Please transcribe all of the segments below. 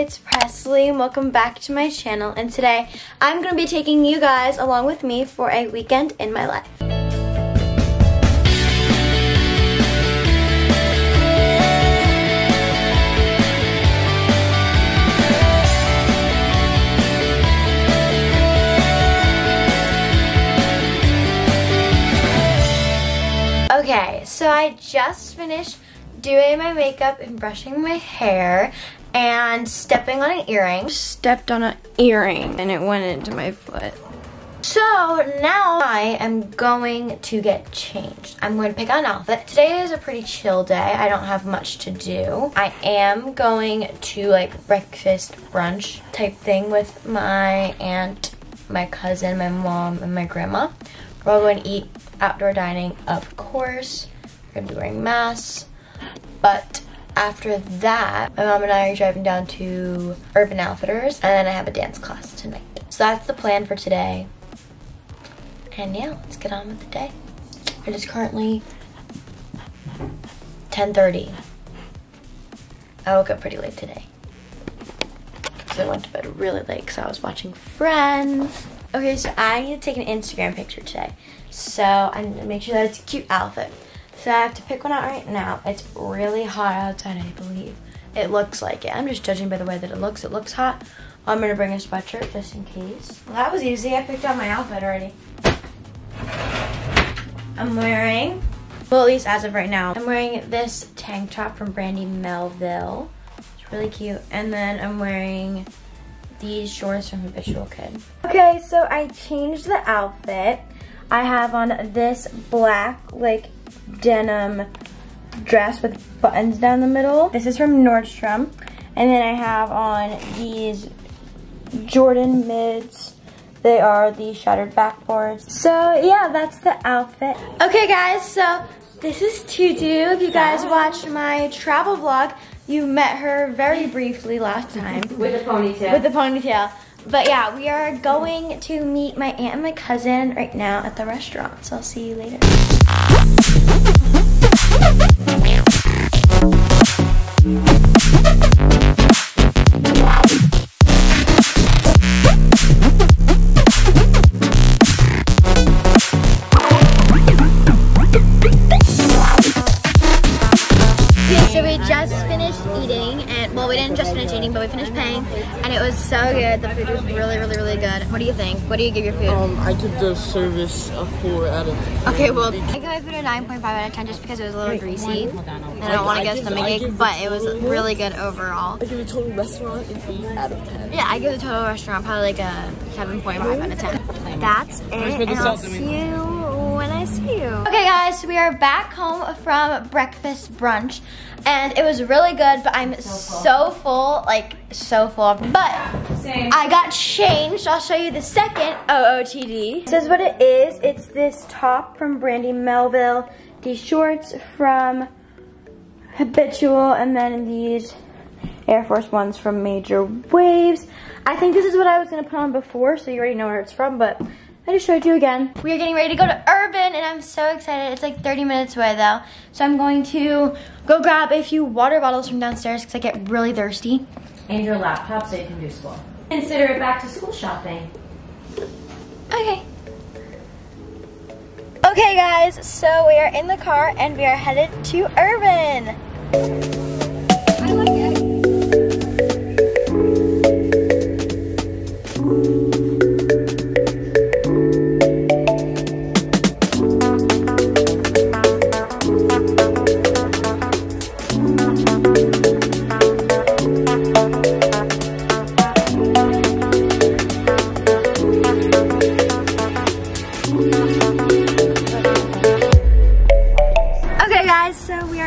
It's Pressley welcome back to my channel. And today I'm going to be taking you guys along with me for a weekend in my life. Okay, so I just finished doing my makeup and brushing my hair and stepping on an earring. Stepped on an earring and it went into my foot. So now I am going to get changed. I'm going to pick out an outfit. Today is a pretty chill day. I don't have much to do. I am going to like breakfast brunch type thing with my aunt, my cousin, my mom, and my grandma. We're all going to eat outdoor dining, of course. We're going to be wearing masks. But after that, my mom and I are driving down to Urban Outfitters and then I have a dance class tonight. So that's the plan for today. And yeah, let's get on with the day. It is currently 10.30. I woke up pretty late today. Because I went to bed really late because I was watching Friends. Okay, so I need to take an Instagram picture today. So I need to make sure that it's a cute outfit. So I have to pick one out right now. It's really hot outside, I believe. It looks like it. I'm just judging by the way that it looks. It looks hot. I'm gonna bring a sweatshirt just in case. Well, that was easy. I picked out my outfit already. I'm wearing, well, at least as of right now, I'm wearing this tank top from Brandy Melville. It's really cute. And then I'm wearing these shorts from Habitual Kid. Okay, so I changed the outfit. I have on this black, like, denim dress with buttons down the middle. This is from Nordstrom. And then I have on these Jordan mids. They are the shattered backboards. So yeah, that's the outfit. Okay guys, so this is Tutu. If you guys watched my travel vlog, you met her very briefly last time. With a ponytail. With the ponytail. But yeah, we are going to meet my aunt and my cousin right now at the restaurant. So I'll see you later. So good. The food was really really really good. What do you think? What do you give your food? Um i give the service a four out of 10. okay well i give my food a 9.5 out of 10 just because it was a little greasy. And i don't want to get a stomach ache but it was really good overall. I give the total restaurant an 8 out of 10 yeah i give the total restaurant probably like a 7.5 out of 10 that's it and i'll see you see you. Okay guys, so we are back home from breakfast brunch and it was really good, but I'm so full, so full like so full. But Same. I got changed. I'll show you the second OOTD. This is what it is. It's this top from Brandy Melville, these shorts from Habitual, and then these Air Force Ones from Major Waves. I think this is what I was gonna put on before, so you already know where it's from, but I just showed you again. We are getting ready to go to Urban and I'm so excited. It's like 30 minutes away though. So I'm going to go grab a few water bottles from downstairs because I get really thirsty. And your laptop so you can do school. Consider it back to school shopping. Okay. Okay guys, so we are in the car and we are headed to Urban.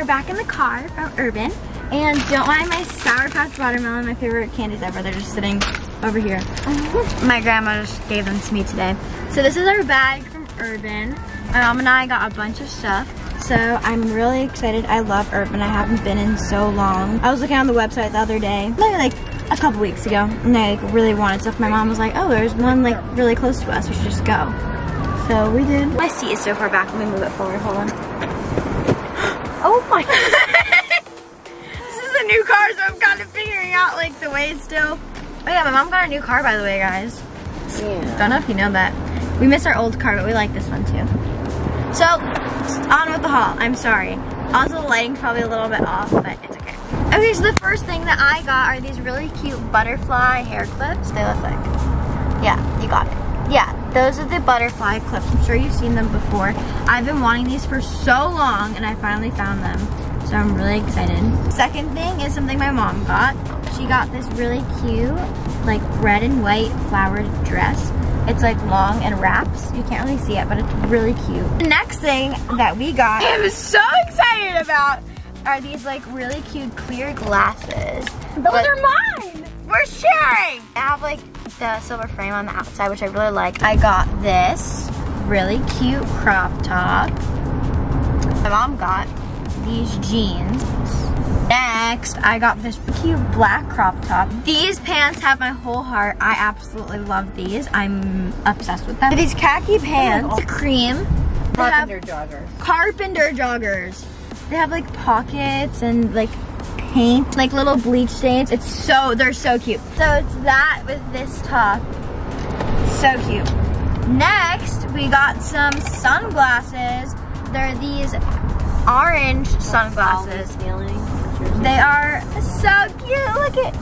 Back in the car from Urban. And don't mind my Sour Patch Watermelon, my favorite candies ever. They're just sitting over here. Mm-hmm. my grandma just gave them to me today. So this is our bag from Urban. My mom and I got a bunch of stuff. So I'm really excited. I love Urban. I haven't been in so long. I was looking on the website the other day, maybe like a couple weeks ago, and I like, really wanted stuff. My mom was like, oh, there's one like really close to us. We should just go. So we did. My seat is so far back. Let me move it forward. Hold on. Oh my. this is a new car, so I'm kind of figuring out like the ways still. Oh yeah, my mom got a new car by the way, guys. Yeah. Don't know if you know that. We miss our old car, but we like this one too. So, on with the haul. I'm sorry. Also, the lighting's probably a little bit off, but it's okay. Okay, so the first thing that I got are these really cute butterfly hair clips. They look like, yeah, you got it. Yeah, those are the butterfly clips. I'm sure you've seen them before. I've been wanting these for so long, and I finally found them. So I'm really excited. Second thing is something my mom got. She got this really cute, like red and white flowered dress. It's like long and wraps. You can't really see it, but it's really cute. The next thing that we got, I'm so excited about, are these like really cute clear glasses. Those are mine! We're sharing! I have like the silver frame on the outside, which I really like. I got this really cute crop top. My mom got these jeans. Next, I got this cute black crop top. These pants have my whole heart. I absolutely love these. I'm obsessed with them. These khaki pants, oh. cream. Carpenter joggers. carpenter joggers. They have like pockets and like paint, like little bleach stains. It's so, they're so cute. So it's that with this top. So cute. Next, we got some sunglasses. They're these orange sunglasses. They are so cute. Look at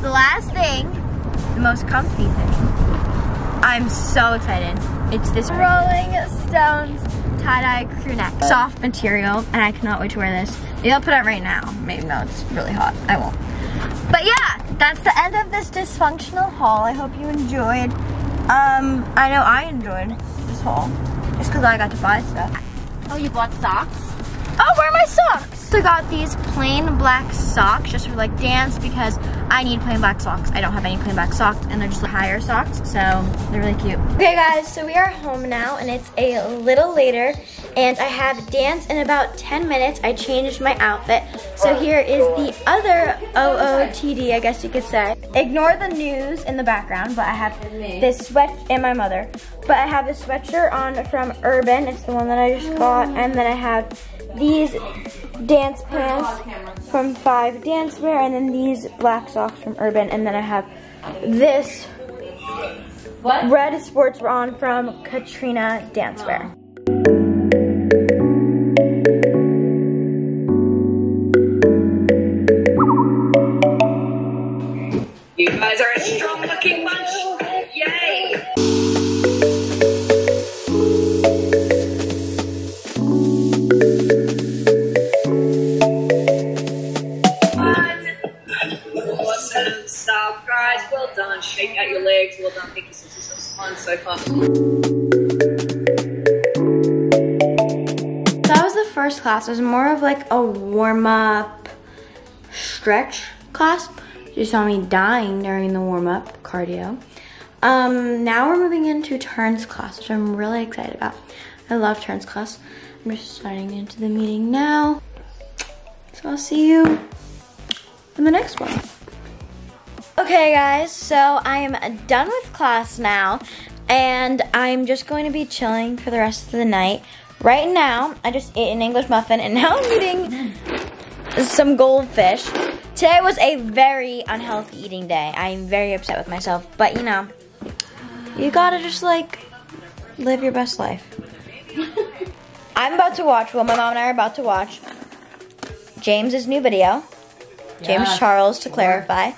the last thing, the most comfy thing. I'm so excited. It's this Rolling Stones tie-dye crew neck. Soft material, and I cannot wait to wear this. Maybe I'll put it right now. Maybe no, it's really hot. I won't. But yeah, that's the end of this dysfunctional haul. I hope you enjoyed. Um, I know I enjoyed this haul. Just because I got to buy stuff. Oh, you bought socks? Oh, where are my socks? So got these plain black socks just for like dance because I need plain black socks. I don't have any plain black socks and they're just like higher socks, so they're really cute. Okay guys, so we are home now and it's a little later and I have dance in about 10 minutes. I changed my outfit. So here is the other OOTD, I guess you could say. Ignore the news in the background, but I have this sweat, and my mother. But I have this sweatshirt on from Urban. It's the one that I just got. And then I have these dance pants from Five Dancewear, and then these black socks from Urban, and then I have this What? red sports bra on from Katrina Dancewear. So. That was the first class. It was more of like a warm up stretch class. You saw me dying during the warm up cardio. Um, now we're moving into turns class, which I'm really excited about. I love turns class. I'm just starting into the meeting now. So I'll see you in the next one. Okay guys, so I am done with class now and I'm just going to be chilling for the rest of the night. Right now, I just ate an English muffin and now I'm eating some goldfish. Today was a very unhealthy eating day. I'm very upset with myself, but you know, you gotta just like live your best life. I'm about to watch, well, my mom and I are about to watch James's new video. James Charles, to clarify.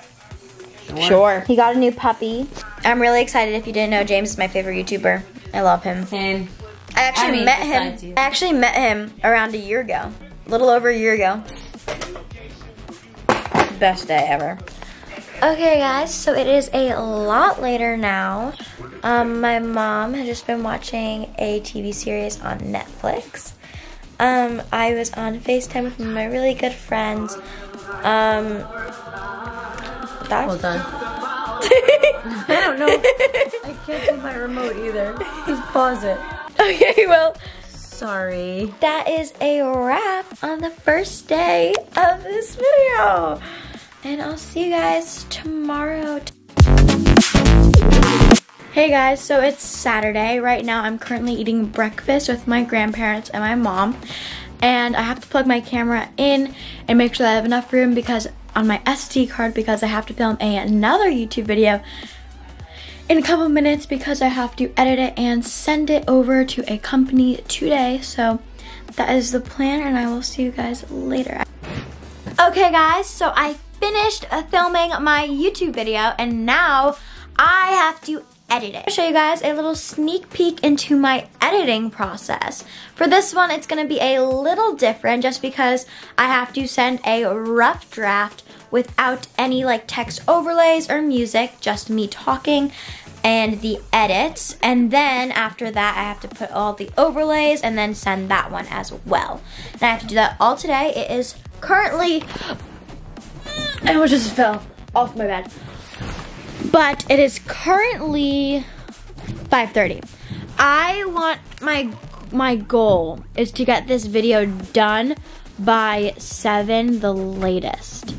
Sure. He got a new puppy. I'm really excited. If you didn't know, James is my favorite YouTuber. I love him. Same. I actually I mean, met him. you. I actually met him around a year ago, a little over a year ago. Best day ever. Okay, guys. So it is a lot later now. Um, my mom has just been watching a TV series on Netflix. Um, I was on FaceTime with my really good friends. Um, that's Well done. I don't know. I can't do my remote either. Just pause it. okay, well. Sorry. that is a wrap on the first day of this video. And I'll see you guys tomorrow. Hey guys, so it's Saturday. Right now I'm currently eating breakfast with my grandparents and my mom. and I have to plug my camera in and make sure that I have enough room because on my SD card because I have to film another YouTube video in a couple minutes because I have to edit it and send it over to a company today. So that is the plan and I will see you guys later. Okay guys, so I finished filming my YouTube video and now I have to edit it. I'll show you guys a little sneak peek into my editing process. For this one, it's gonna be a little different just because I have to send a rough draft without any like text overlays or music, just me talking and the edits. And then after that, I have to put all the overlays and then send that one as well. And I have to do that all today. It is currently, I just fell off my bed. But it is currently 5.30. I want my, my goal is to get this video done by 7 the latest.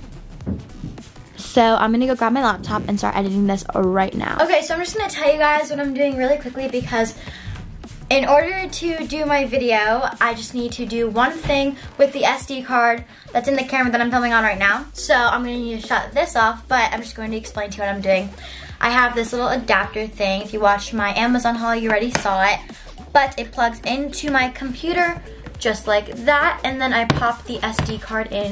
So I'm gonna go grab my laptop and start editing this right now. Okay, so I'm just gonna tell you guys what I'm doing really quickly because in order to do my video, I just need to do one thing with the SD card that's in the camera that I'm filming on right now. So I'm gonna need to shut this off, but I'm just going to explain to you what I'm doing. I have this little adapter thing. If you watched my Amazon haul, you already saw it. But it plugs into my computer just like that, and then I pop the SD card in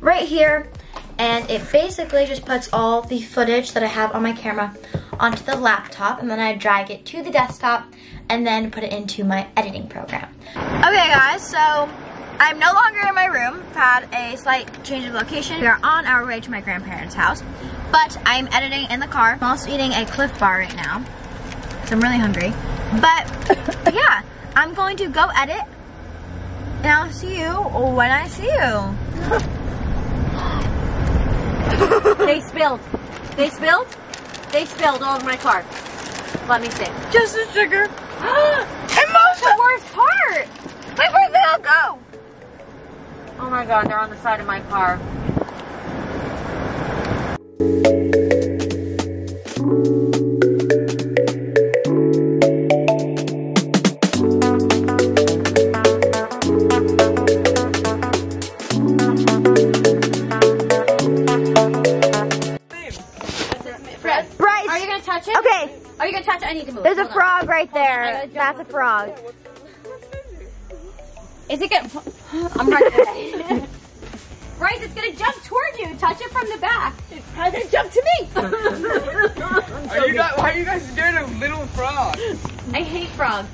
right here and it basically just puts all the footage that I have on my camera onto the laptop and then I drag it to the desktop and then put it into my editing program. Okay guys, so I'm no longer in my room. I've had a slight change of location. We are on our way to my grandparents' house, but I'm editing in the car. I'm also eating a Clif Bar right now, so I'm really hungry. But yeah, I'm going to go edit and I'll see you when I see you. They spilled. They spilled? They spilled all over my car. Let me see. Just a sugar. and most the worst part. Wait, where'd they all go? Oh my god, they're on the side of my car. Right there. gotta That's a frog. Is it gonna? I'm right. Bryce, it's gonna jump toward you. Touch it from the back. It's probably gonna jump to me. Are you guys, why are you guys scared of little frogs? I hate frogs.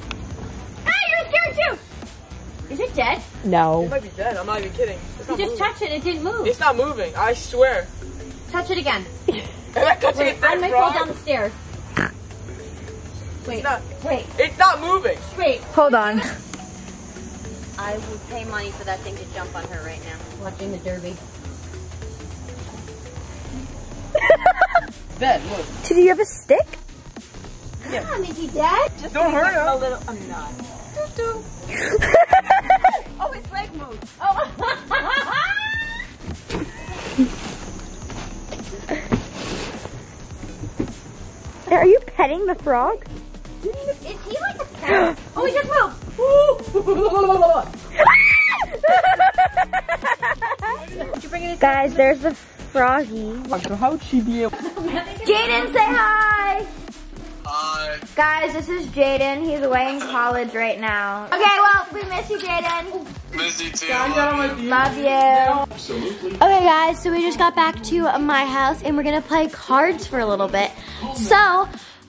Ah, you're scared too. Is it dead? No. It might be dead. I'm not even kidding. It's You not just moving. touched it. It didn't move. It's not moving. I swear. Touch it again. Am I touching Wait, a dead I might fall down the stairs. Wait, It's not. wait, It's not moving. wait. Hold on. I will pay money for that thing to jump on her right now. Watching the derby. Dead. Look. Do you have a stick? Come on, is he dead? Just Don't hurt him. a little. I'm not. Oh, his leg moved. Oh. Are you petting the frog? Cat? oh, he just moved. Guys, there's the froggy. So how would she be able? Jaden, say hi. Hi. Guys, this is Jaden. He's away in college right now. Okay, well, we miss you, Jaden. Miss you too. Love you. Love you. Absolutely. Okay, guys, so we just got back to uh, my house and we're gonna play cards for a little bit. So,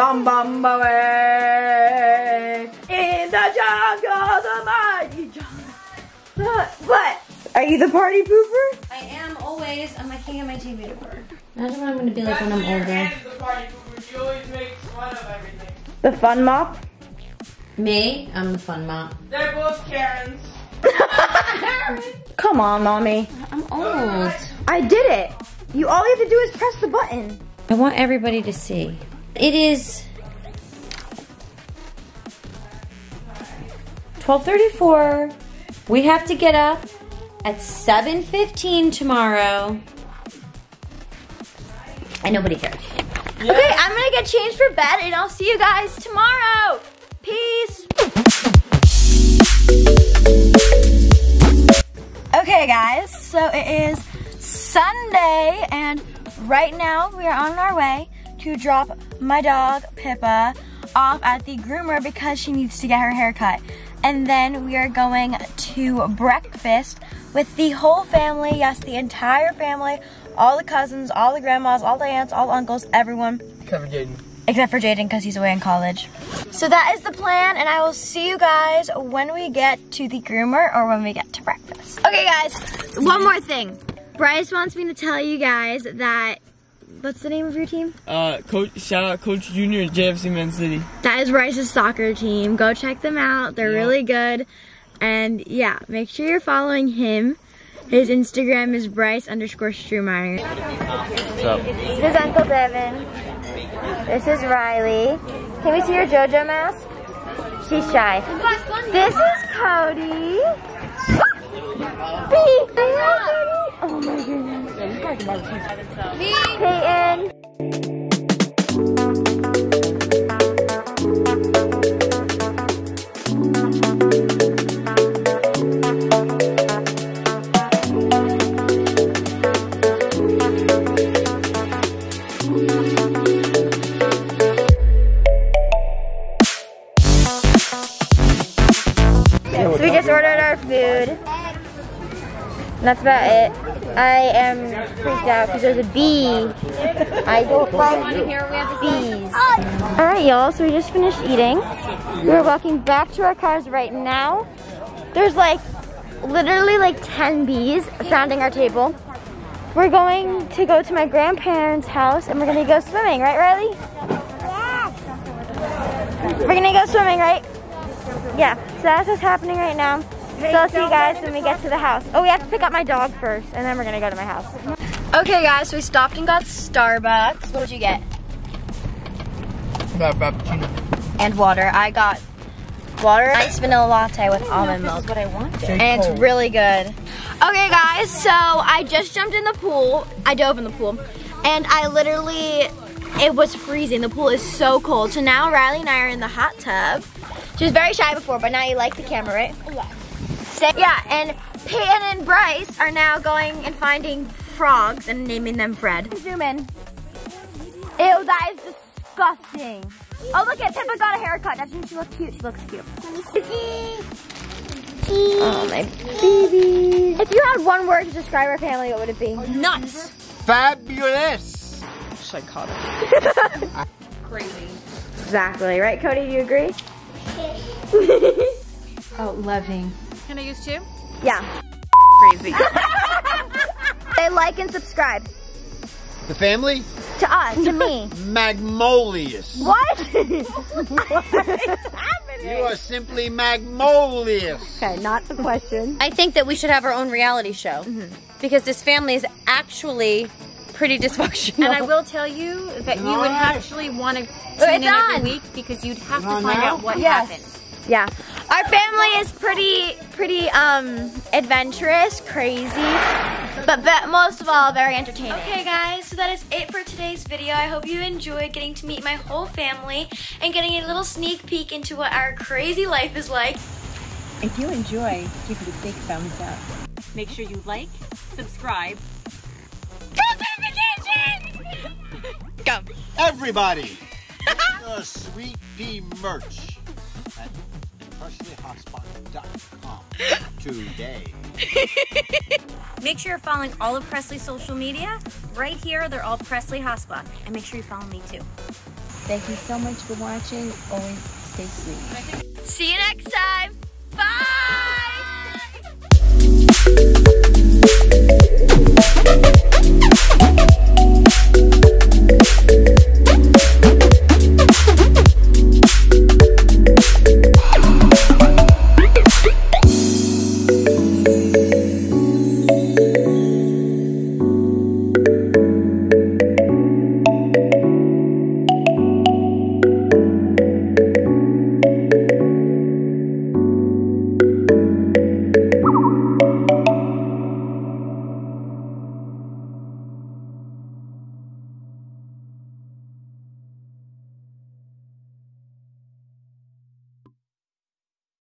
Bum bum away eh. in the jungle, the mighty jungle. What? Are you the party pooper? I am always. I'm like, can't get my TV to work. Imagine what I'm gonna be like when I'm older. the party pooper. She always makes fun of everything. The fun mop? Me? I'm the fun mom. They're both Karens. Come on, mommy. I'm old. I did it. You all you have to do is press the button. I want everybody to see. It is 12:34. We have to get up at 7:15 tomorrow. And nobody cares. Okay, I'm gonna get changed for bed and I'll see you guys tomorrow. Peace. Okay guys, so it is Sunday and right now we are on our way to drop my dog Pippa off at the groomer because she needs to get her hair cut. And then we are going to breakfast with the whole family, yes, the entire family, all the cousins, all the grandmas, all the aunts, all the uncles, everyone Cover Jaden. except for Jaden because he's away in college. So that is the plan, and I will see you guys when we get to the groomer or when we get to breakfast. Okay, guys, one more thing. Bryce wants me to tell you guys that. What's the name of your team? Uh, coach, shout out Coach Junior at JFC Man City. That is Bryce's soccer team. Go check them out. They're Yeah. really good. And yeah, make sure you're following him. His Instagram is Bryce underscore Strumeyer. This is Uncle Devin. This is Riley. Can we see your JoJo mask? She's shy. This is Cody. Pete. Oh my goodness. Peyton. That's about it. I am freaked out because there's a bee. I don't like bees. Alright y'all, so we just finished eating. We're walking back to our cars right now. There's like literally like 10 bees surrounding our table. We're going to go to my grandparents' house and we're gonna go swimming, right Riley? We're gonna go swimming, right? Yeah, so that's what's happening right now. So I'll see you guys when we get to the house. Oh, we have to pick up my dog first, and then we're gonna go to my house. Okay, guys, so we stopped and got Starbucks. What did you get? And water. I got water, ice vanilla latte with almond milk. what I wanted. And it's really good. Okay, guys, so I just jumped in the pool. I dove in the pool, and I literally, it was freezing. The pool is so cold. So now Riley and I are in the hot tub. She was very shy before, but now you like the camera, right? Yes. Yeah, and Peyton and Bryce are now going and finding frogs and naming them Fred. Zoom in. Ew, that is disgusting. Oh, look at Pippa got a haircut. Doesn't she look cute? She looks cute. Oh, my baby. If you had one word to describe our family, what would it be? Nuts. Fabulous! Psychotic. Crazy. Exactly, right, Cody? Do you agree? Oh, loving. Can I use two? Yeah. Crazy. They like and subscribe. The family? To us, to me. Magmolious. what? What is happening? You are simply magmolious. Okay, not the question. I think that we should have our own reality show mm-hmm. because this family is actually pretty dysfunctional. And I will tell you that you would actually want to tune it's in every week because you'd have to find now? out what Yes. happened. Yeah. Our family is pretty, pretty um adventurous, crazy, but be- most of all, very entertaining. Okay, guys, so that is it for today's video. I hope you enjoyed getting to meet my whole family and getting a little sneak peek into what our crazy life is like. If you enjoy, give it a big thumbs up. Make sure you like, subscribe, Go. Everybody, get the Sweet Pea merch at PressleyHosbach.com today. Make sure you're following all of Pressley's social media. Right here, they're all Pressley Hosbach. And make sure you follow me too. Thank you so much for watching. Always stay sweet. See you next time.